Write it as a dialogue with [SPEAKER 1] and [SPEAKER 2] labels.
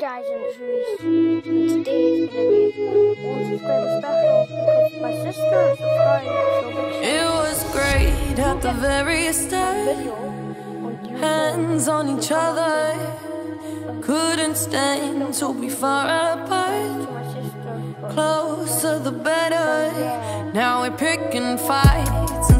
[SPEAKER 1] guys and it's Rhys and today is gonna be one subscriber special because my sister subscribed so big
[SPEAKER 2] It was great at the very start. Hands on each other, couldn't stand to be far apart. Closer the better. Now we're picking fights and.